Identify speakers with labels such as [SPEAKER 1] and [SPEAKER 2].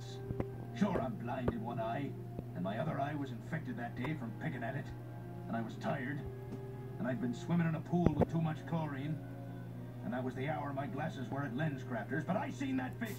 [SPEAKER 1] once. Sure, I'm blind in one eye, and my other eye was infected that day from picking at it. And I was tired, and I'd been swimming in a pool with too much chlorine. And that was the hour my glasses were at LensCrafters, but I seen that fish.